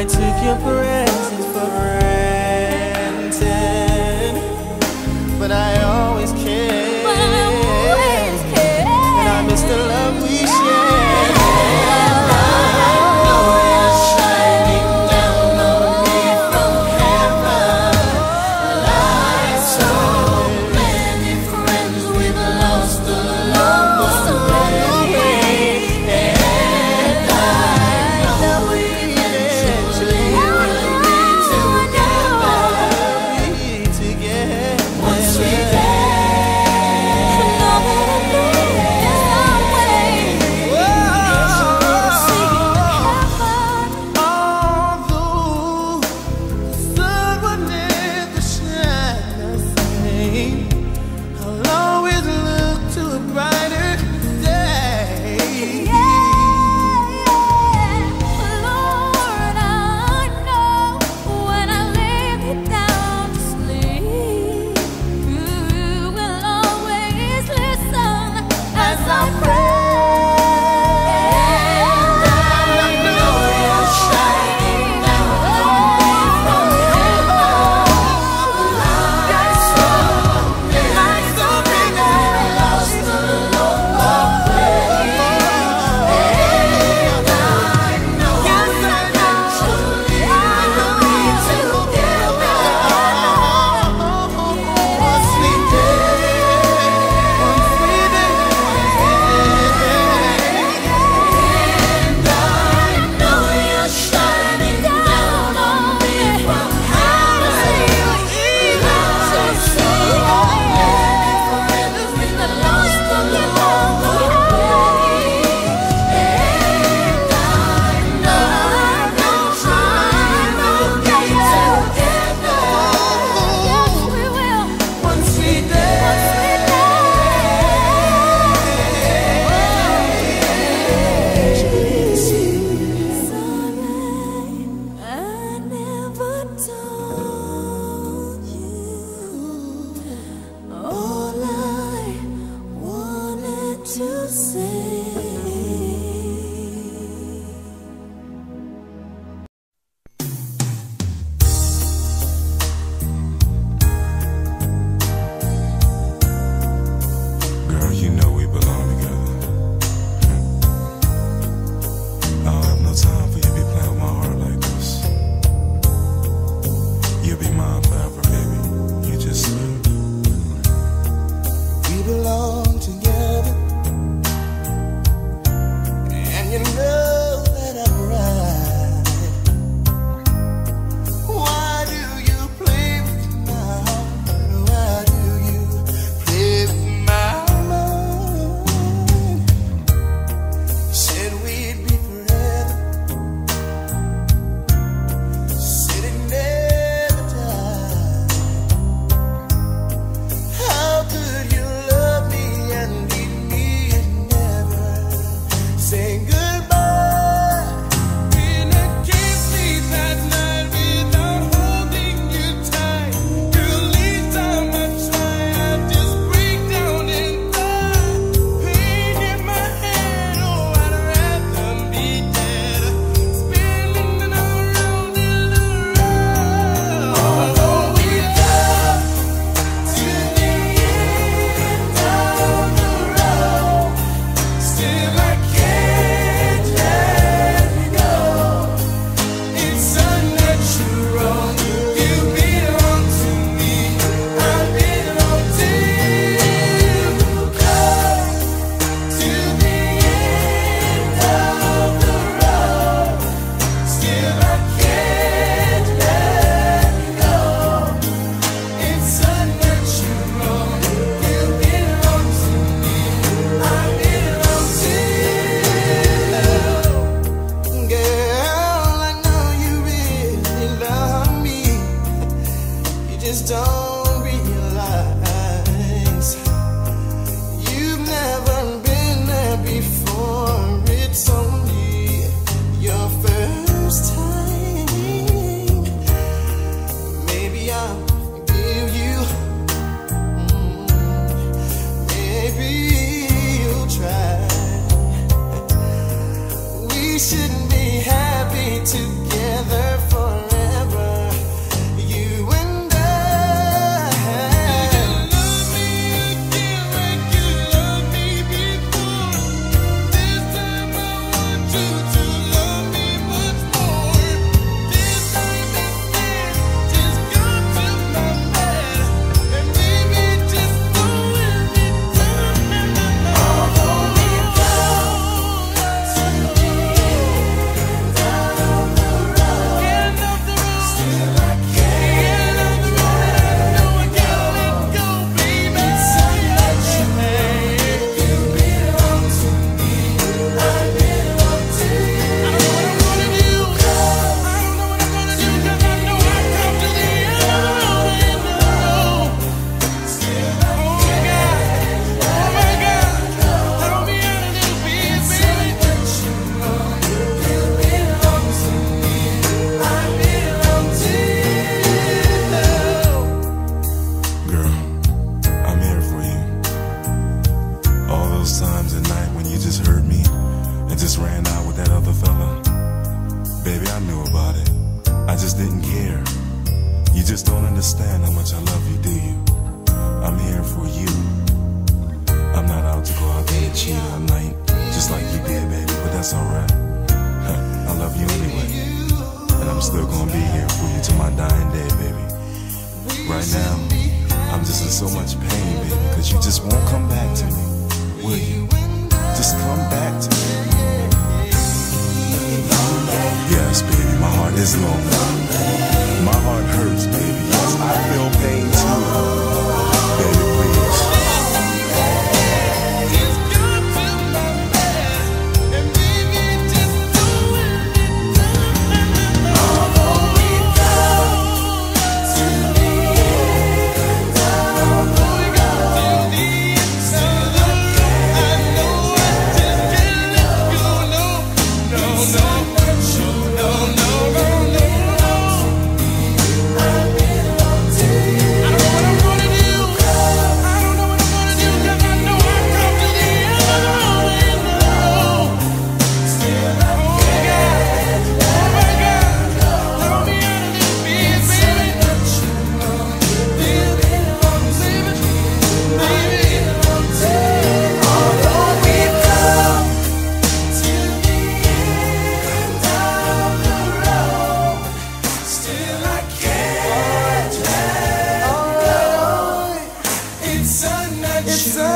I took your presence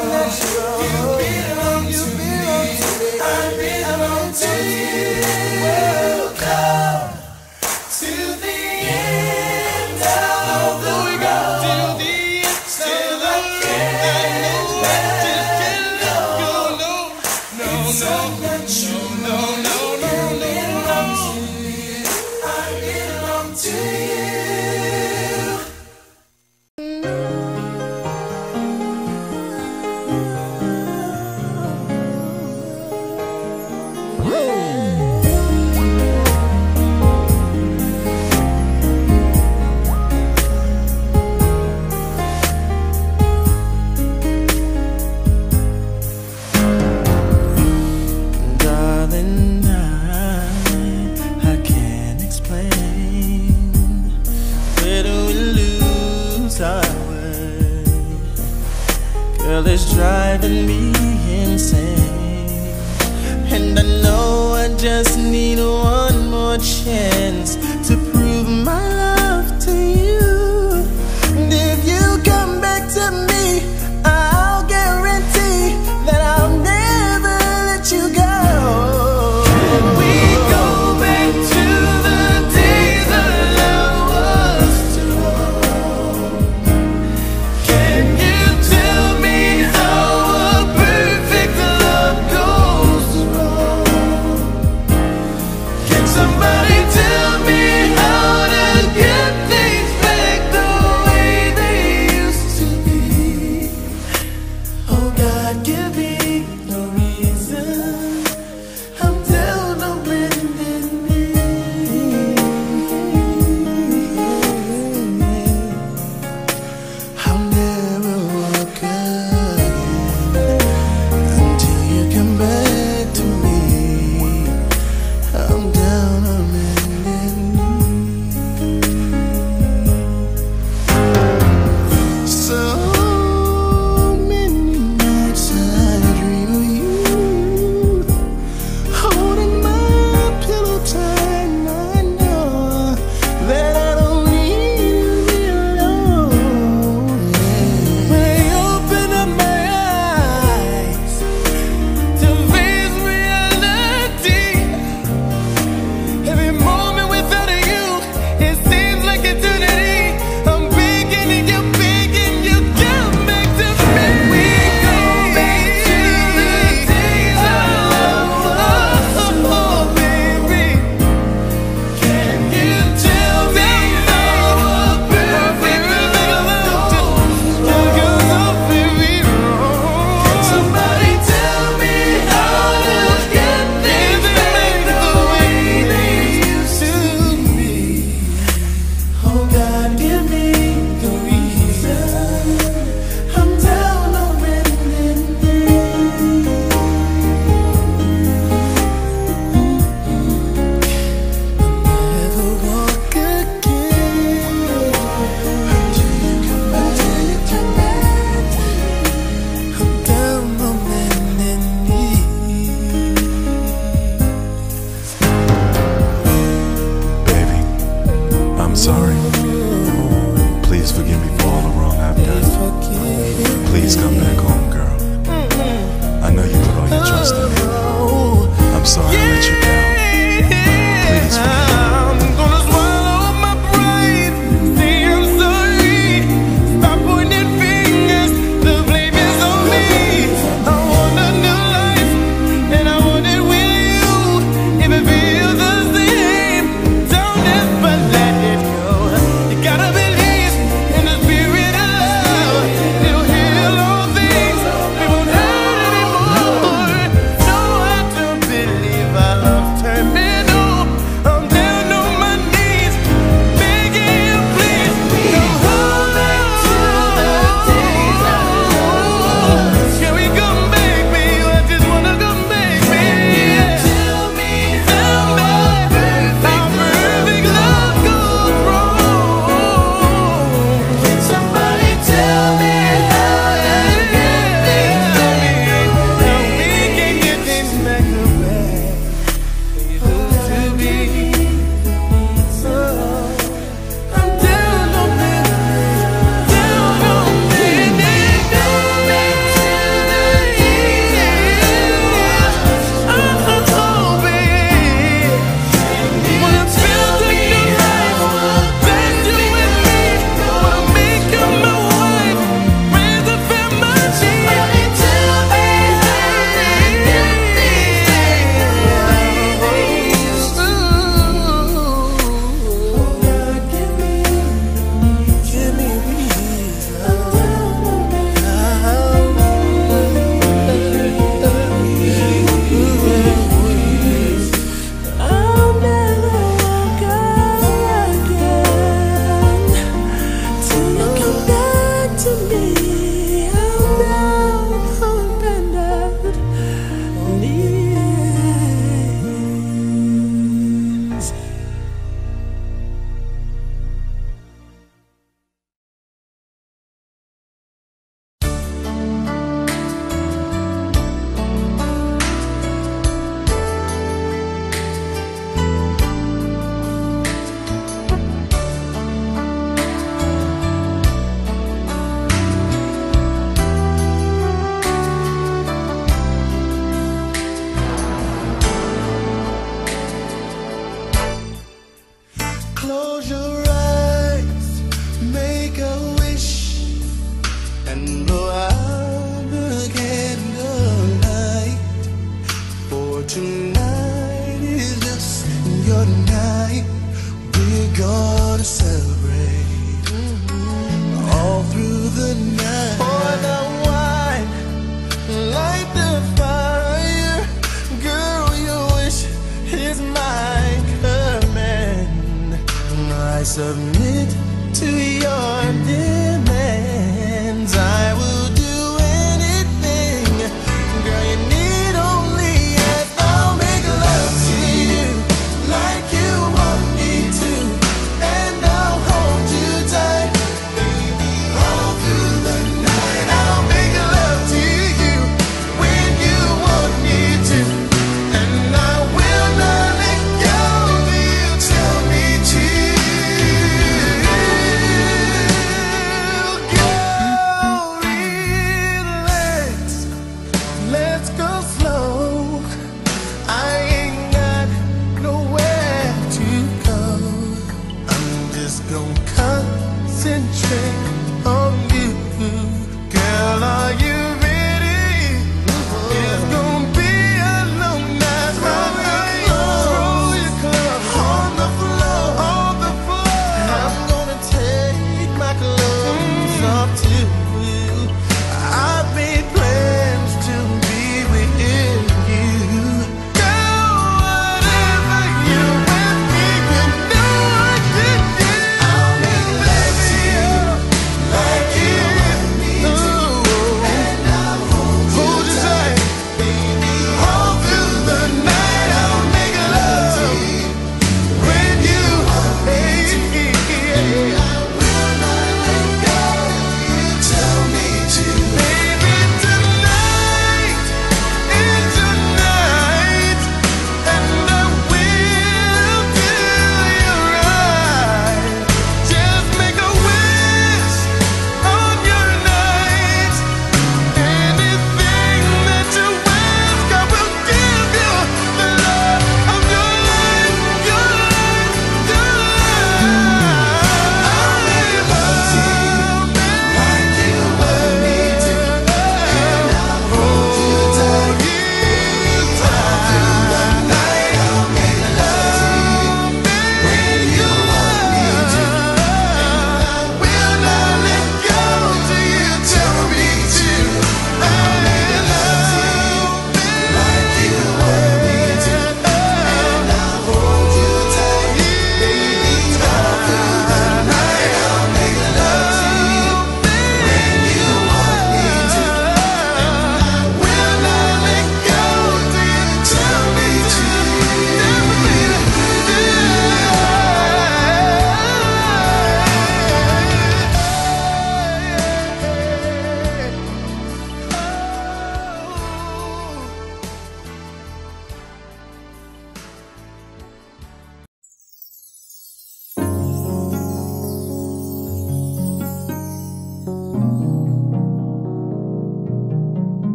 unnatural.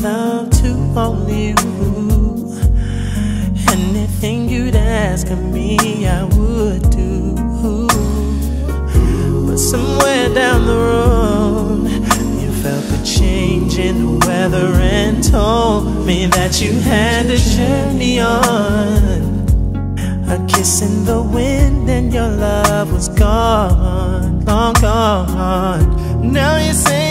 love to only you. Anything you'd ask of me, I would do. But somewhere down the road, you felt the change in the weather and told me that you had a journey on. A kiss in the wind and your love was gone, long gone. Now you say.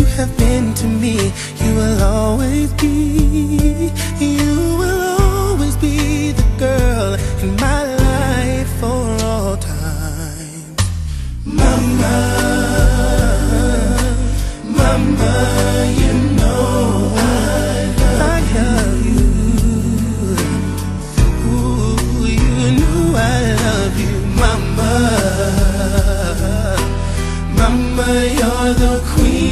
you have been to me You will always be You will always be the girl in my life for all time Mama Mama, you know I love you. Ooh, you knew I love you, Mama. Mama, you're the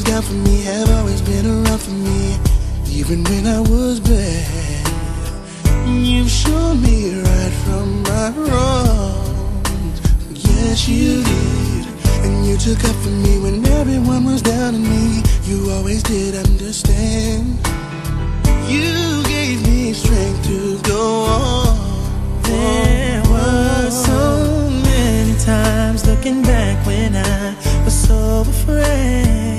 always down for me, have always been around for me, even when I was bad. You've shown me right from my wrongs. Yes, you did. And you took up for me when everyone was down on me. You always did understand. You gave me strength to go on. There were so many times looking back when I was so afraid.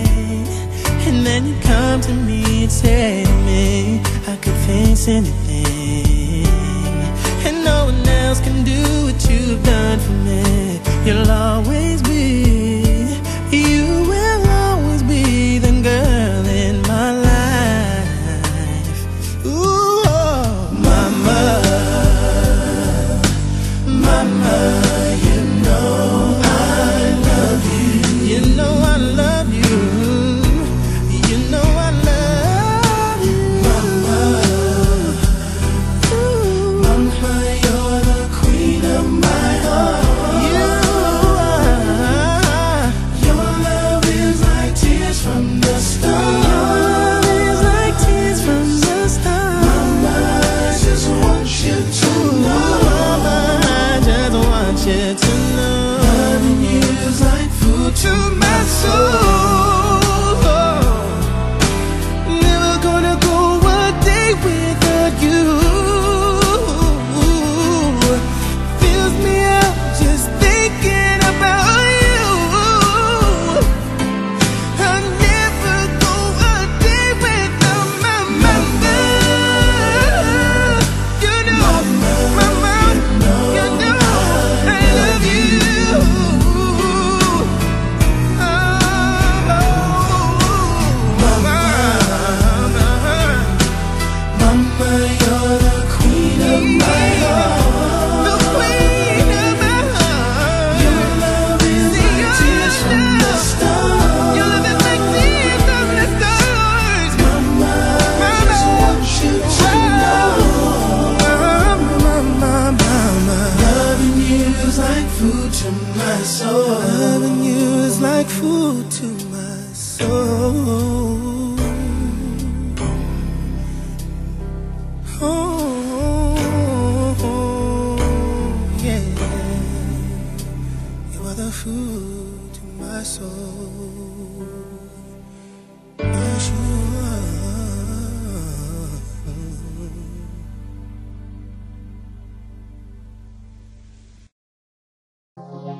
And then you come to me and say to me I could fix anything. And no one else can do what you've done for me. You'll always be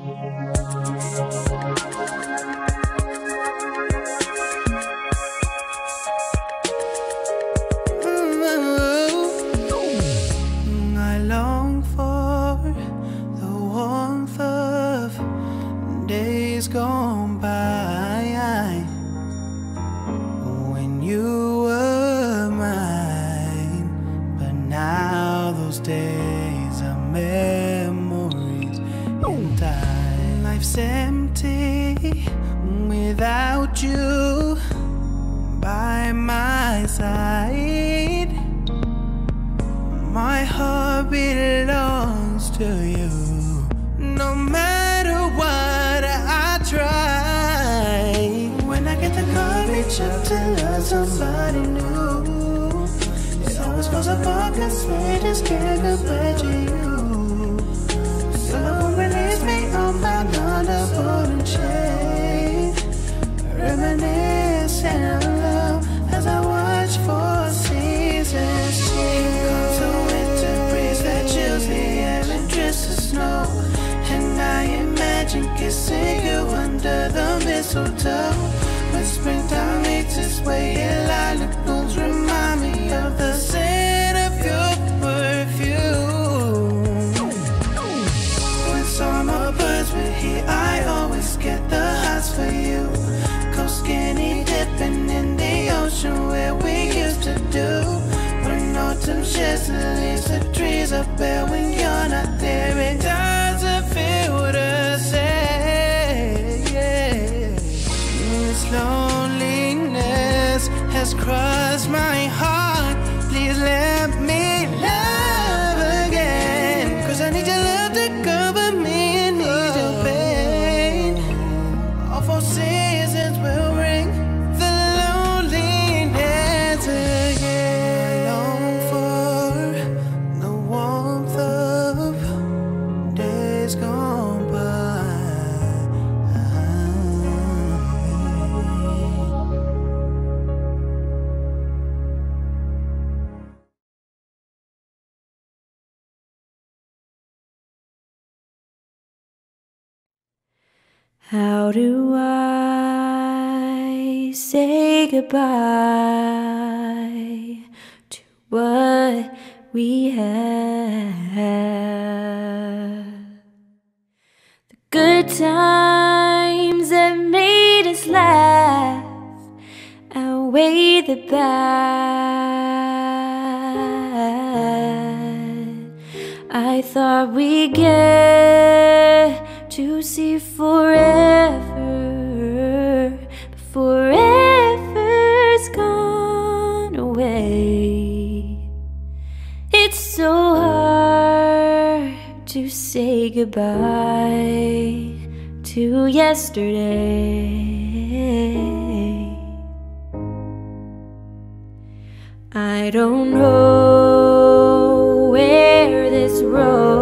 Música How do I say goodbye to what we have? The good times that made us laugh outweigh the bad. I thought we'd get to see forever, forever's gone away. It's so hard to say goodbye to yesterday. I don't know where this road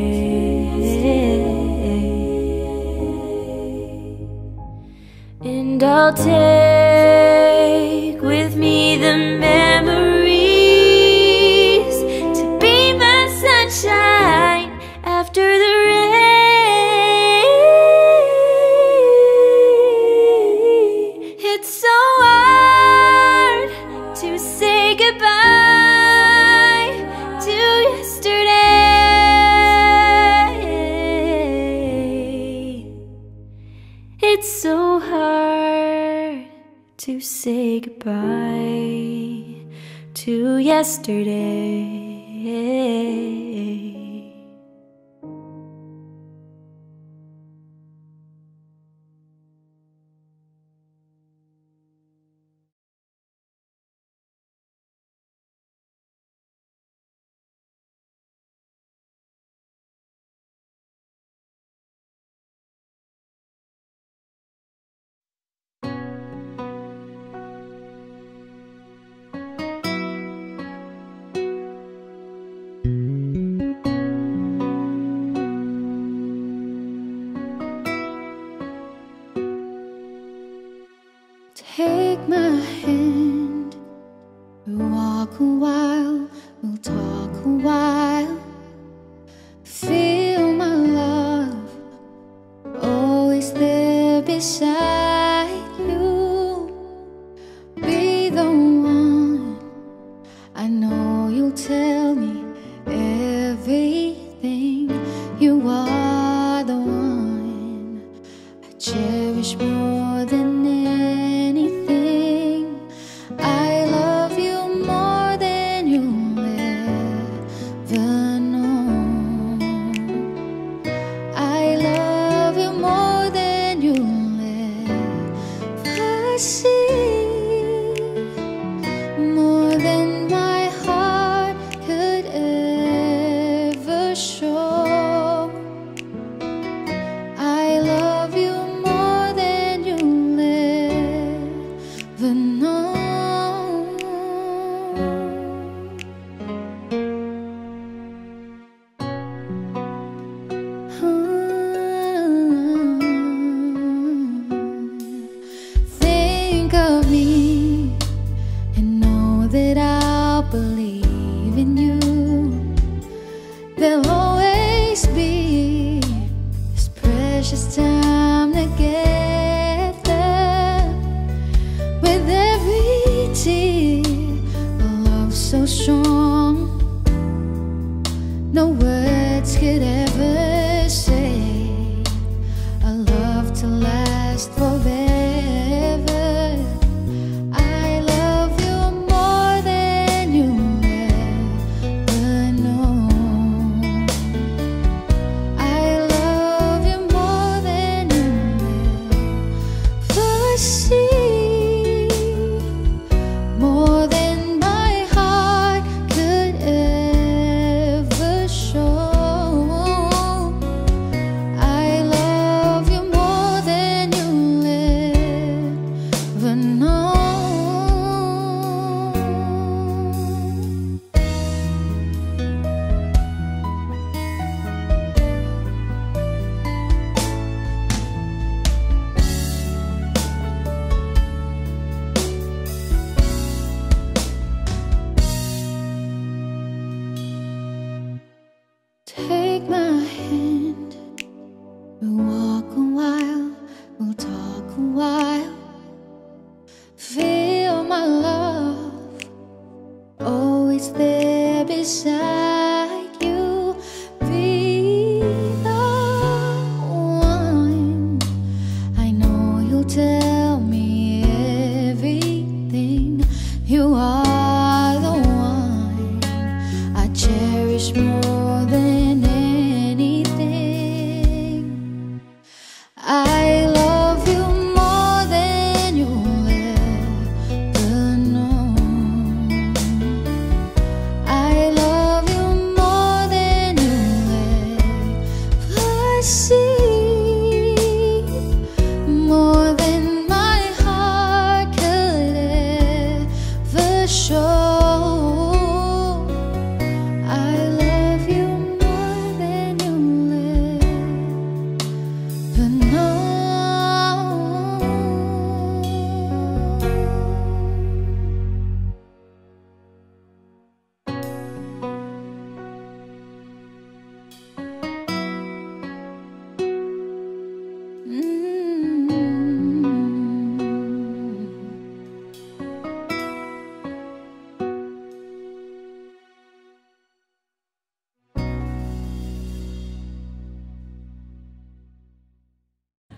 I'll take yesterday. Walk a while, we'll talk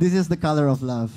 This is the color of love.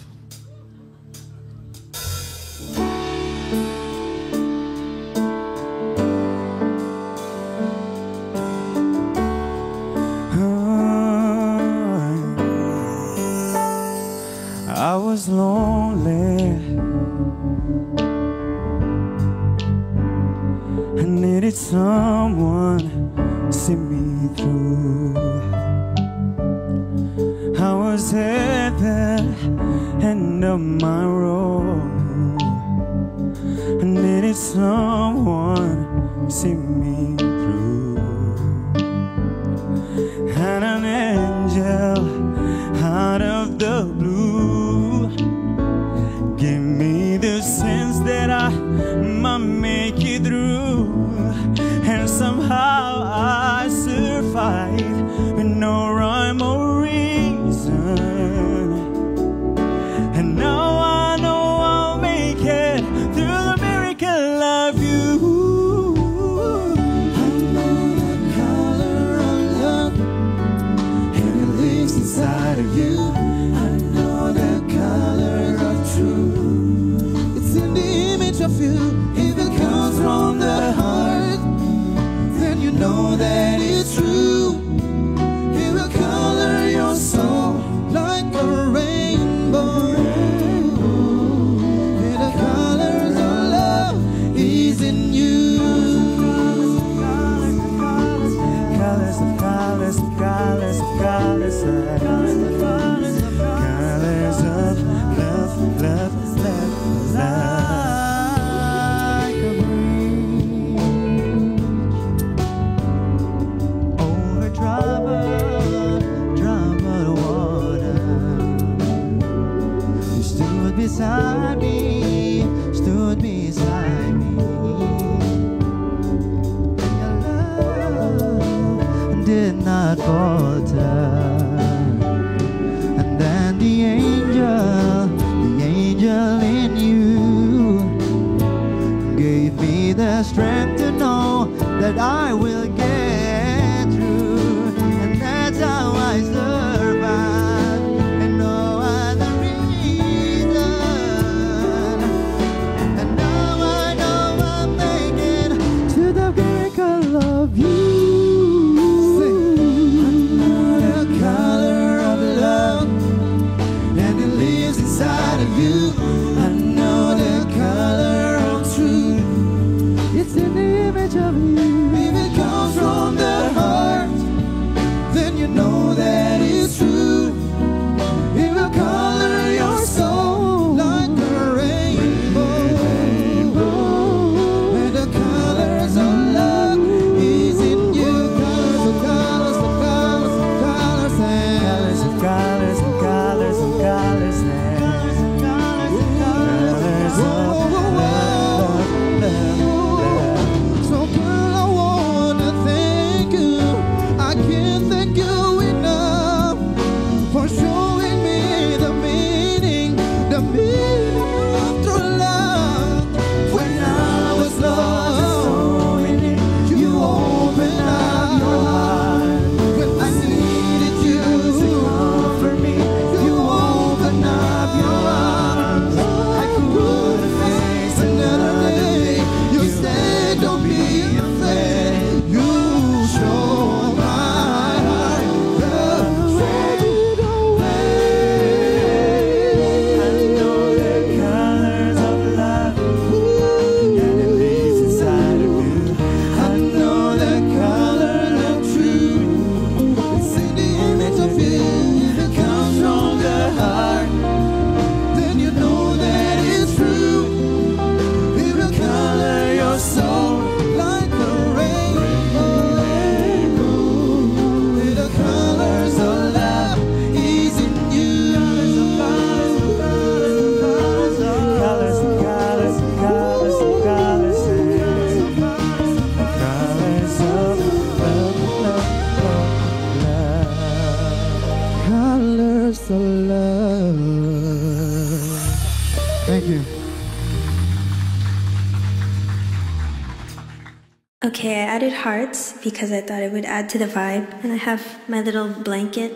because I thought it would add to the vibe. And I have my little blanket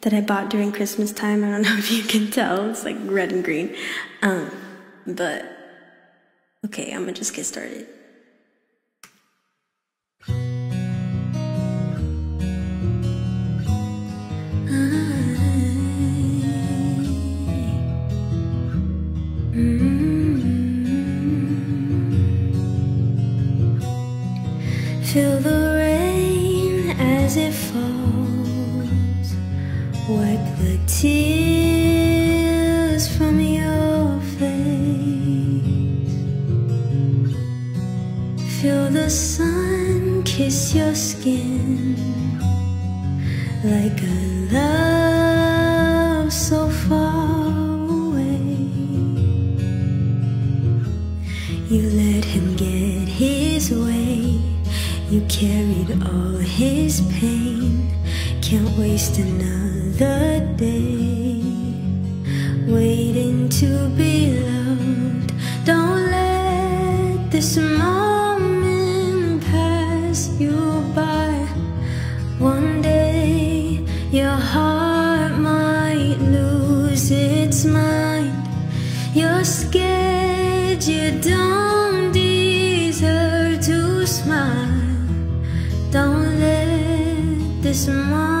that I bought during Christmas time. I don't know if you can tell, it's like red and green. Um, but okay, I'm gonna just get started. You let him get his way. You carried all his pain. Can't waste another day. Waiting to be loved. Don't let this moment this morning.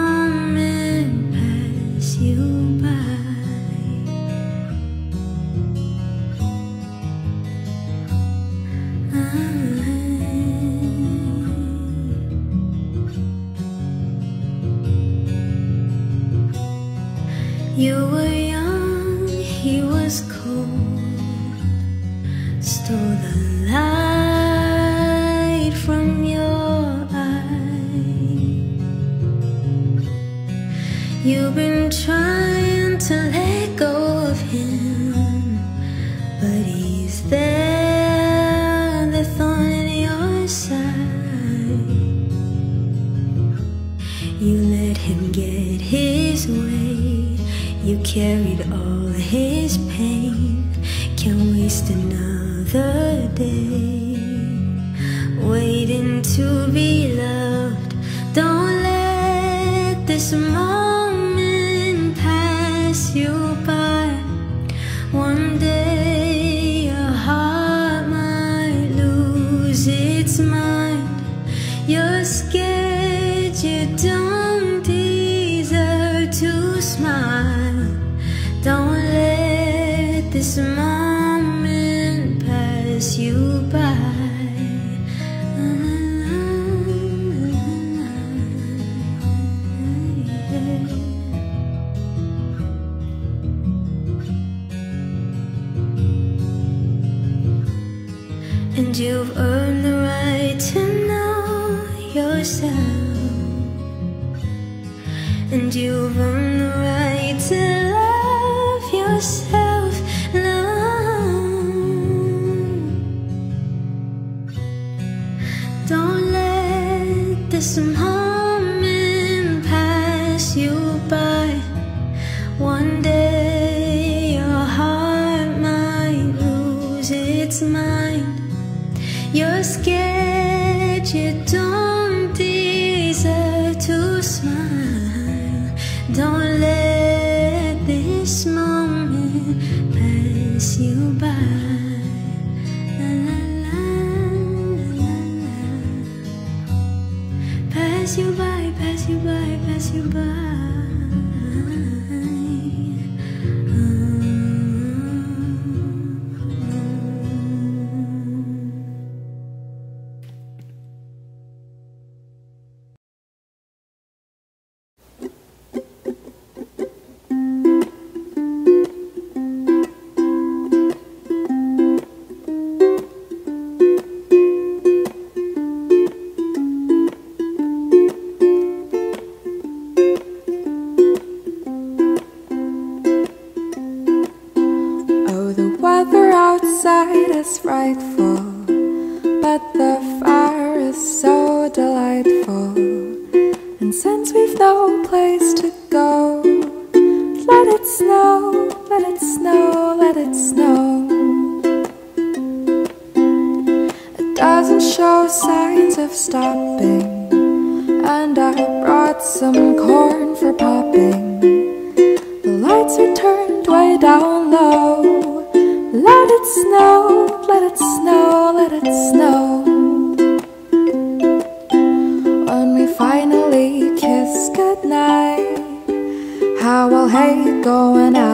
you've mm. doesn't show signs of stopping. And I brought some corn for popping. The lights are turned way down low. Let it snow, let it snow, let it snow. When we finally kiss goodnight, how I'll hate going out.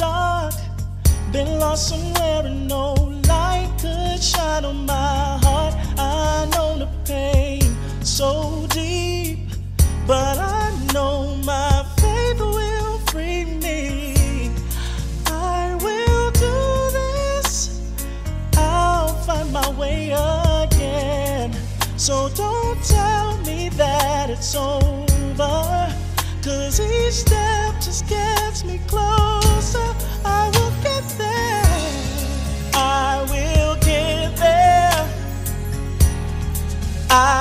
dark, been lost somewhere and no light could shine on my heart. I know the pain so deep, but I know my faith will free me. I will do this, I'll find my way again. So don't tell me that it's over, cause each step just gets me close. I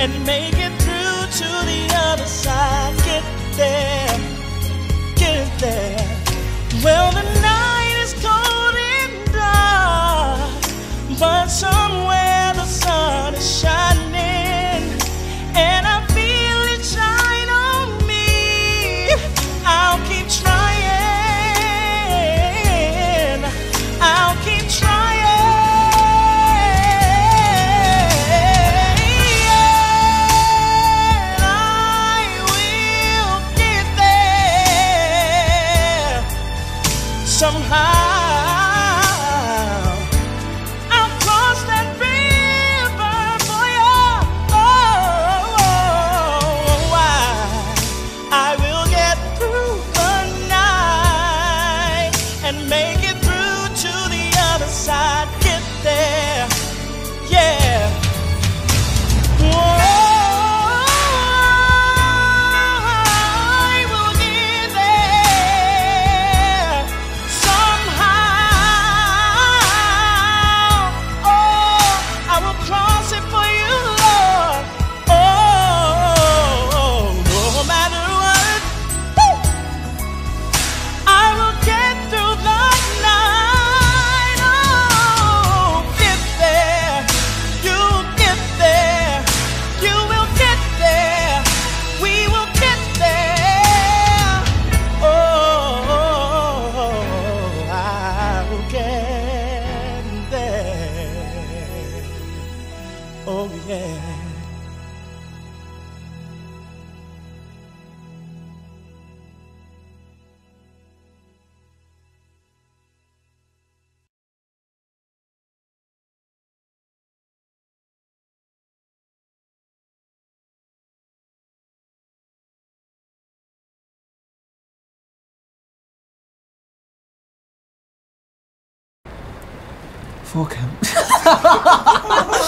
and make it Four count.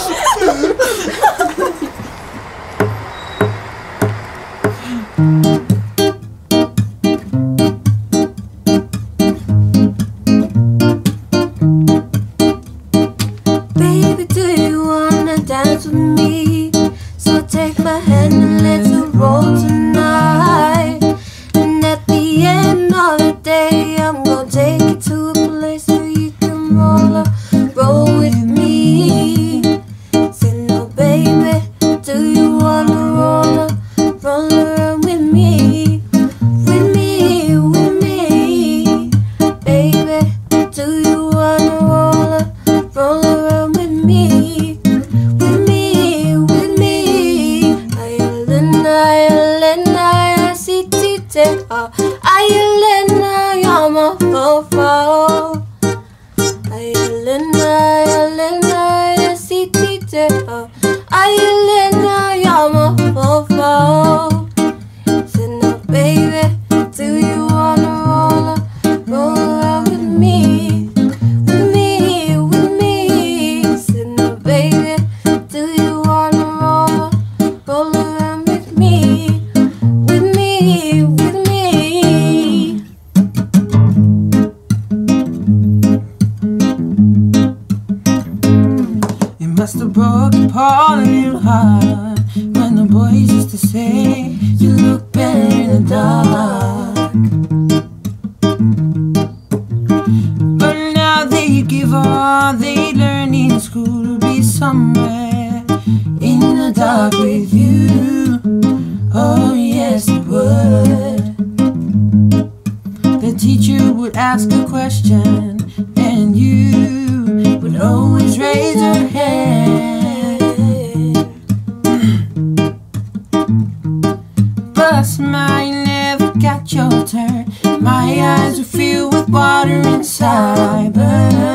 in the dark with you. Oh, yes, it would. The teacher would ask a question, and you would always raise your hand. But my never got your turn. My eyes were filled with water and.